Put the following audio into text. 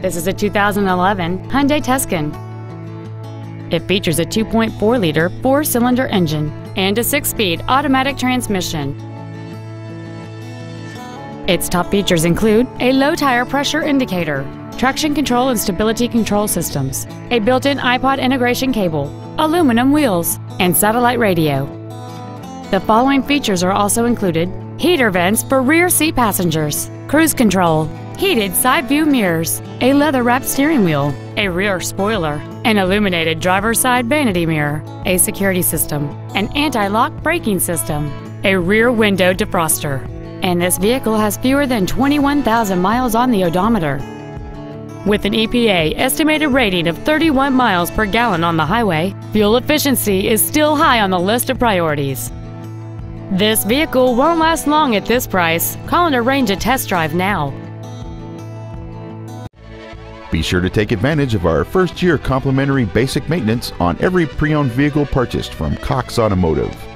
This is a 2011 Hyundai Tucson. It features a 2.4-liter four-cylinder engine and a six-speed automatic transmission. Its top features include a low tire pressure indicator, traction control and stability control systems, a built-in iPod integration cable, aluminum wheels, and satellite radio. The following features are also included heater vents for rear seat passengers, cruise control, heated side view mirrors, a leather wrapped steering wheel, a rear spoiler, an illuminated driver's side vanity mirror, a security system, an anti lock braking system, a rear window defroster. And this vehicle has fewer than 21,000 miles on the odometer. With an EPA estimated rating of 31 miles per gallon on the highway, fuel efficiency is still high on the list of priorities. This vehicle won't last long at this price. Call and arrange a test drive now. Be sure to take advantage of our first year complimentary basic maintenance on every pre owned vehicle purchased from Cox Automotive.